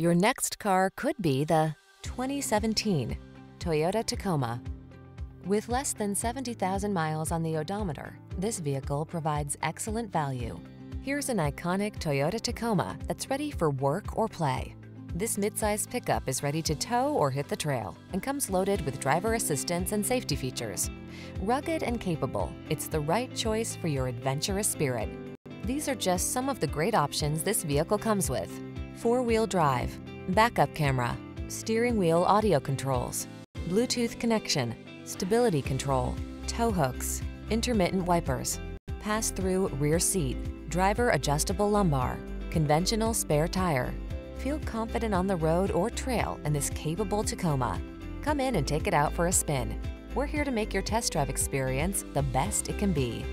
Your next car could be the 2017 Toyota Tacoma. With less than 70,000 miles on the odometer, this vehicle provides excellent value. Here's an iconic Toyota Tacoma that's ready for work or play. This midsize pickup is ready to tow or hit the trail and comes loaded with driver assistance and safety features. Rugged and capable, it's the right choice for your adventurous spirit. These are just some of the great options this vehicle comes with. Four-wheel drive, backup camera, steering wheel audio controls, Bluetooth connection, stability control, tow hooks, intermittent wipers, pass-through rear seat, driver adjustable lumbar, conventional spare tire. Feel confident on the road or trail in this capable Tacoma. Come in and take it out for a spin. We're here to make your test drive experience the best it can be.